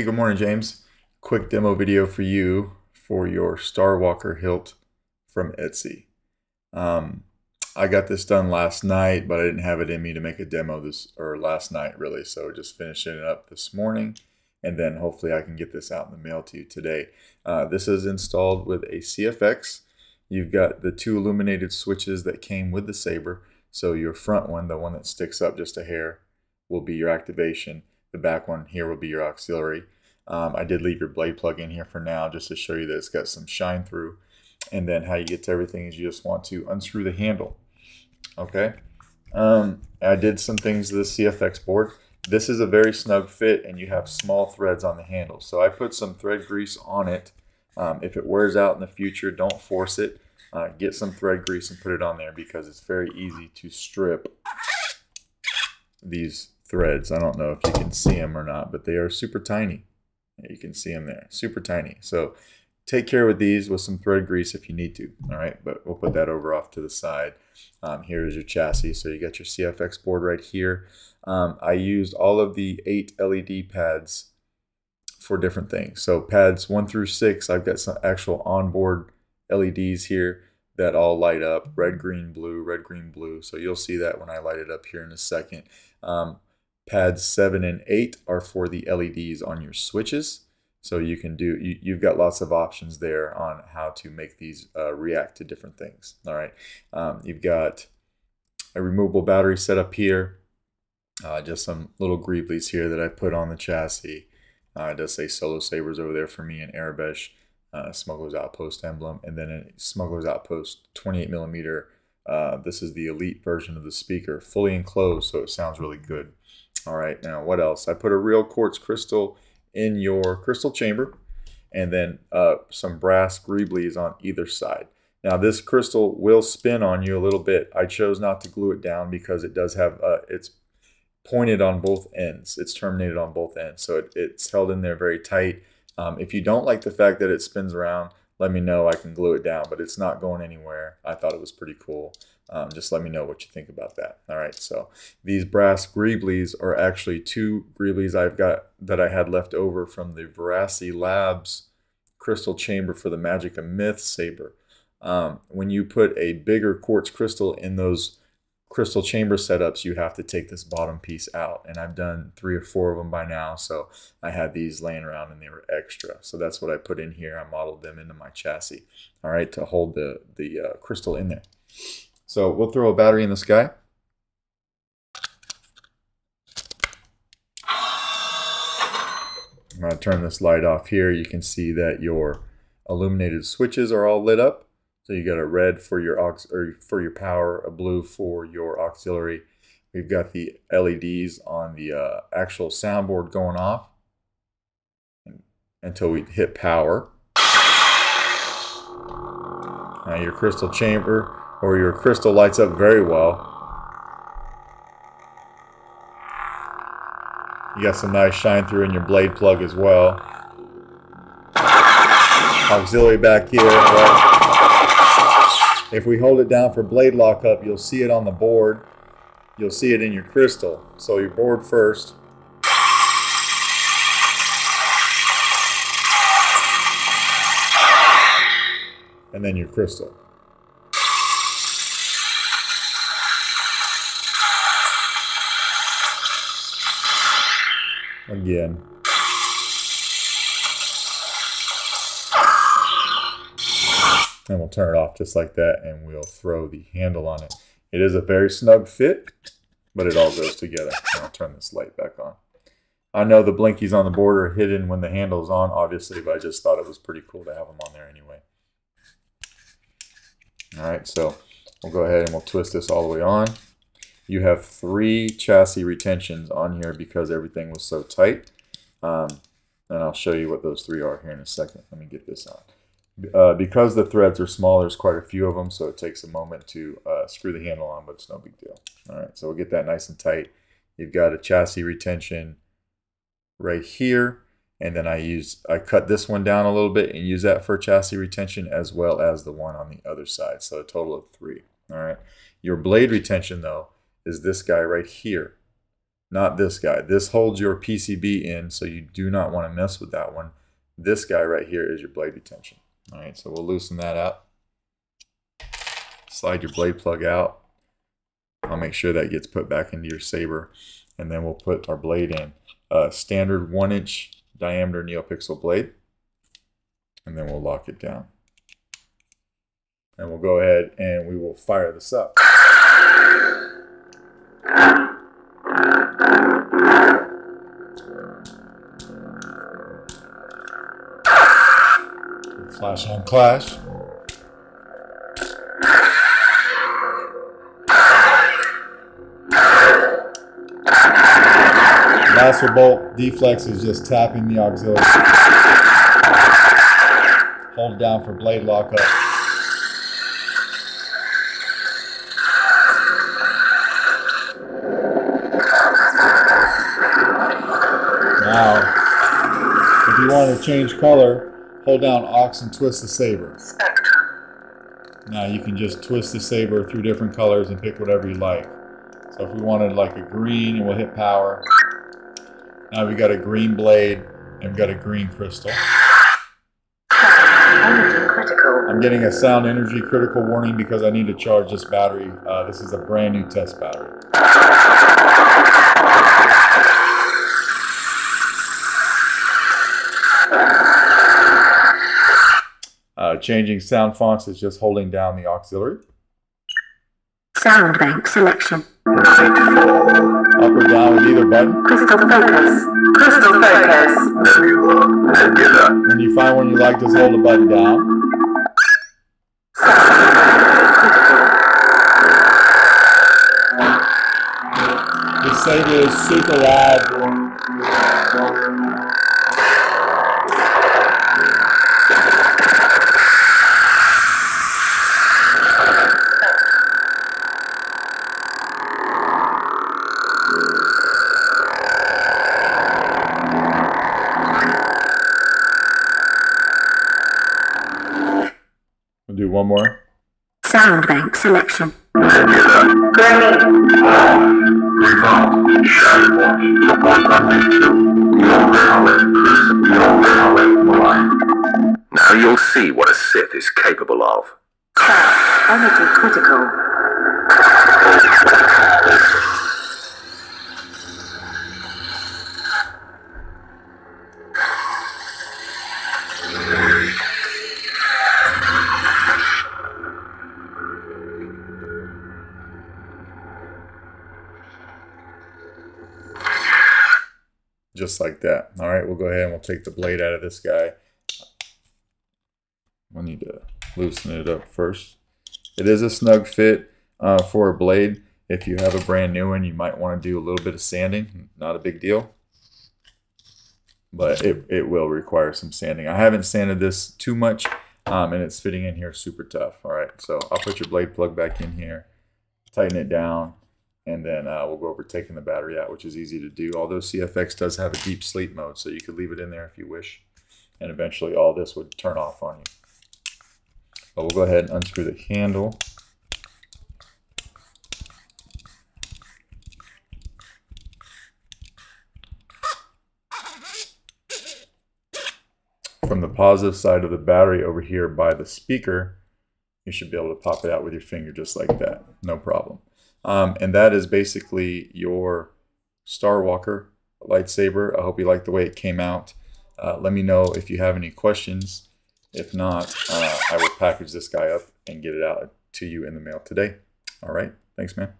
Hey, good morning, James. Quick demo video for you for your Starwalker hilt from Etsy. Um, I got this done last night, but I didn't have it in me to make a demo this or last night really. So just finishing it up this morning, and then hopefully I can get this out in the mail to you today. Uh, this is installed with a CFX. You've got the two illuminated switches that came with the saber. So your front one, the one that sticks up just a hair, will be your activation. The back one here will be your auxiliary. Um, I did leave your blade plug in here for now just to show you that it's got some shine through. And then how you get to everything is you just want to unscrew the handle. Okay. Um, I did some things to the CFX board. This is a very snug fit and you have small threads on the handle. So I put some thread grease on it. Um, if it wears out in the future, don't force it. Uh, get some thread grease and put it on there because it's very easy to strip these threads. I don't know if you can see them or not, but they are super tiny. You can see them there, super tiny. So take care with these with some thread grease if you need to. All right, but we'll put that over off to the side. Um, here is your chassis. So you got your CFX board right here. Um, I used all of the eight LED pads for different things. So pads one through six, I've got some actual onboard LEDs here that all light up red, green, blue, red, green, blue. So you'll see that when I light it up here in a second. Um, Pads 7 and 8 are for the LEDs on your switches. So you can do, you, have got lots of options there on how to make these uh, react to different things. All right. Um, you've got a removable battery set up here. Uh, just some little greeblies here that I put on the chassis. Uh, it does say Solo Sabers over there for me and Aurebesh uh, Smuggler's Outpost emblem. And then a Smuggler's Outpost 28 millimeter. Uh, this is the elite version of the speaker, fully enclosed, so it sounds really good. All right, now what else? I put a real quartz crystal in your crystal chamber and then uh, some brass greeblies on either side. Now this crystal will spin on you a little bit. I chose not to glue it down because it does have, uh, it's pointed on both ends. It's terminated on both ends. So it, it's held in there very tight. Um, if you don't like the fact that it spins around, let me know. I can glue it down, but it's not going anywhere. I thought it was pretty cool. Um, just let me know what you think about that. All right, so these brass greeblies are actually two greeblies I've got that I had left over from the Veracity Labs crystal chamber for the Magic of Myth saber. Um, when you put a bigger quartz crystal in those crystal chamber setups, you have to take this bottom piece out. And I've done three or four of them by now. So I had these laying around and they were extra. So that's what I put in here. I modeled them into my chassis, all right, to hold the, the uh, crystal in there. So we'll throw a battery in the sky. I'm going to turn this light off here. You can see that your illuminated switches are all lit up. So you got a red for your aux or for your power, a blue for your auxiliary. We've got the LEDs on the uh, actual soundboard going off until we hit power. Now your crystal chamber or your crystal lights up very well. You got some nice shine through in your blade plug as well. Auxiliary back here. If we hold it down for blade lockup, you'll see it on the board. You'll see it in your crystal. So your board first. And then your crystal. Again. And we'll turn it off just like that and we'll throw the handle on it. It is a very snug fit, but it all goes together. I'll turn this light back on. I know the blinkies on the board are hidden when the handle's on, obviously, but I just thought it was pretty cool to have them on there anyway. All right, so we'll go ahead and we'll twist this all the way on you have three chassis retentions on here because everything was so tight. Um, and I'll show you what those three are here in a second. Let me get this on. Uh, because the threads are small, there's quite a few of them, so it takes a moment to uh, screw the handle on, but it's no big deal. All right, so we'll get that nice and tight. You've got a chassis retention right here, and then I use I cut this one down a little bit and use that for chassis retention as well as the one on the other side, so a total of three. All right, your blade retention though is this guy right here. not this guy. This holds your PCB in, so you do not want to mess with that one. This guy right here is your blade retention. All right, so we'll loosen that up. Slide your blade plug out. I'll make sure that gets put back into your saber. And then we'll put our blade in. A standard one inch diameter NeoPixel blade. And then we'll lock it down. And we'll go ahead and we will fire this up. Flash on clash. Blaster bolt deflects is just tapping the auxiliary. Hold down for blade lockup. Now, if you to change color, hold down Aux and twist the saber. Now you can just twist the saber through different colors and pick whatever you like. So if we wanted like a green, and we'll hit power. Now we got a green blade and we've got a green crystal. I'm getting a sound energy critical warning because I need to charge this battery. Uh, this is a brand new test battery. Uh, changing sound fonts is just holding down the auxiliary. Sound bank selection. Up or down with either button. Crystal focus. Crystal focus. When you find one you like, just hold the button down. This saber is super rad. One more. Sound bank selection. Now you'll see what a Sith is capable of. Energy critical. Just like that. All right, we'll go ahead and we'll take the blade out of this guy. We'll need to loosen it up first. It is a snug fit uh, for a blade. If you have a brand new one, you might want to do a little bit of sanding. Not a big deal. But it, it will require some sanding. I haven't sanded this too much, um, and it's fitting in here super tough. All right, so I'll put your blade plug back in here, tighten it down, and then uh, we'll go over taking the battery out, which is easy to do. Although CFX does have a deep sleep mode, so you could leave it in there if you wish. And eventually all this would turn off on you. But we'll go ahead and unscrew the handle. From the positive side of the battery over here by the speaker, you should be able to pop it out with your finger just like that. No problem. Um, and that is basically your Starwalker lightsaber. I hope you like the way it came out. Uh, let me know if you have any questions. If not, uh, I will package this guy up and get it out to you in the mail today. All right. Thanks, man.